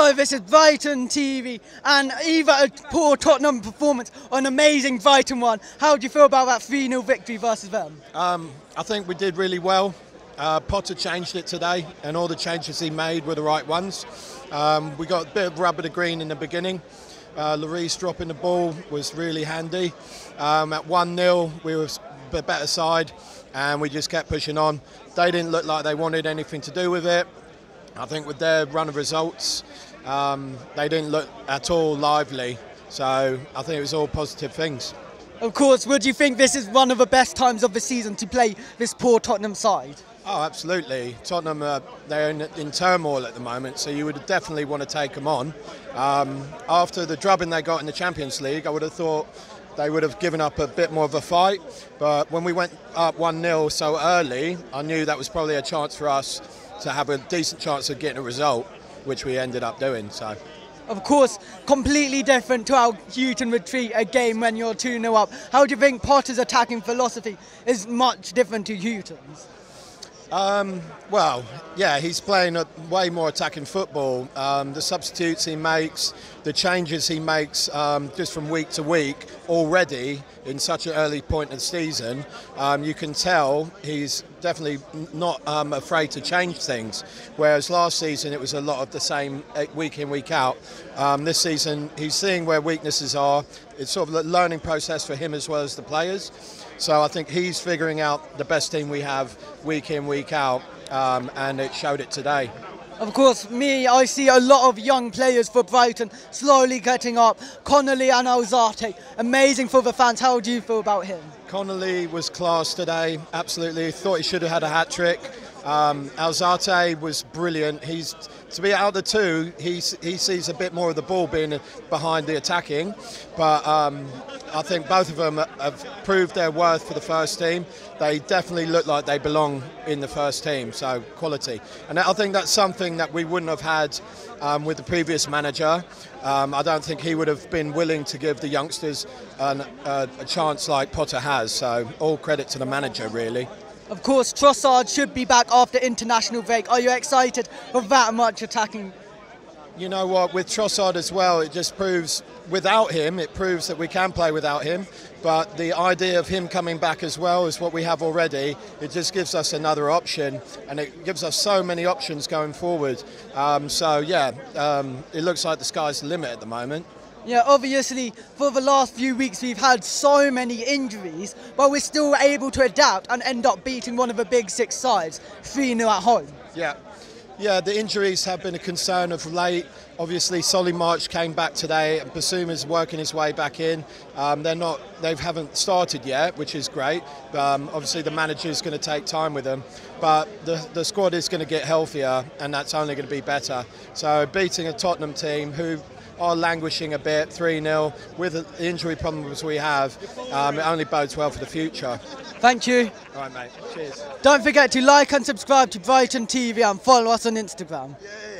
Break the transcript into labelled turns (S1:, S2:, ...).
S1: Hello, this is Brighton TV, and either a poor Tottenham performance or an amazing Brighton one. How do you feel about that 3 0 victory versus them?
S2: Um, I think we did really well. Uh, Potter changed it today, and all the changes he made were the right ones. Um, we got a bit of rubber to green in the beginning. Uh, Lloris dropping the ball was really handy. Um, at 1 0, we were a better side, and we just kept pushing on. They didn't look like they wanted anything to do with it. I think with their run of results, um, they didn't look at all lively. So I think it was all positive things.
S1: Of course, would you think this is one of the best times of the season to play this poor Tottenham side?
S2: Oh, absolutely. Tottenham, uh, they're in, in, turmoil at the moment, so you would definitely want to take them on. Um, after the drubbing they got in the Champions League, I would have thought they would have given up a bit more of a fight. But when we went up 1 0 so early, I knew that was probably a chance for us to have a decent chance of getting a result, which we ended up doing. So.
S1: Of course, completely different to how Hughton would treat a game when you're 2 0 up. How do you think Potter's attacking philosophy is much different to Hughton's?
S2: Um, well, yeah, he's playing a way more attacking football. Um, the substitutes he makes, the changes he makes um, just from week to week already in such an early point of the season, um, you can tell he's definitely not um, afraid to change things. Whereas last season it was a lot of the same eh, week in, week out. Um, this season he's seeing where weaknesses are. It's sort of a learning process for him as well as the players. So I think he's figuring out the best team we have week in, week out, um, and it showed it today.
S1: Of course, me, I see a lot of young players for Brighton slowly getting up. Connolly and Alzate, amazing for the fans. How do you feel about him?
S2: Connolly was class today, absolutely. Thought he should have had a hat trick. Um, Alzate was brilliant. He's to be out of the two, he, he sees a bit more of the ball being behind the attacking, but um, I think both of them have proved their worth for the first team. They definitely look like they belong in the first team, so quality. And I think that's something that we wouldn't have had um, with the previous manager. Um, I don't think he would have been willing to give the youngsters an, uh, a chance like Potter has. So all credit to the manager, really.
S1: Of course, Trossard should be back after international break. Are you excited for that much attacking
S2: you know what, with Trossard as well, it just proves without him, it proves that we can play without him. But the idea of him coming back as well is what we have already. It just gives us another option, and it gives us so many options going forward. Um, so yeah, um, it looks like the sky's the limit at the moment.
S1: Yeah, obviously, for the last few weeks, we've had so many injuries, but we're still able to adapt and end up beating one of the big six sides 3 0 at home.
S2: Yeah, yeah, the injuries have been a concern of late. Obviously, Solly March came back today, and Bissouma's working his way back in. Um, they're not, they haven't started yet, which is great. Um, obviously, the manager is going to take time with them, but the, the squad is going to get healthier, and that's only going to be better. So, beating a Tottenham team who are languishing a bit, 3 0, with the injury problems we have, um, it only bodes well for the future.
S1: Thank you.
S2: All right, mate. Cheers.
S1: Don't forget to like and subscribe to Brighton TV and follow us on Instagram.
S2: Yeah.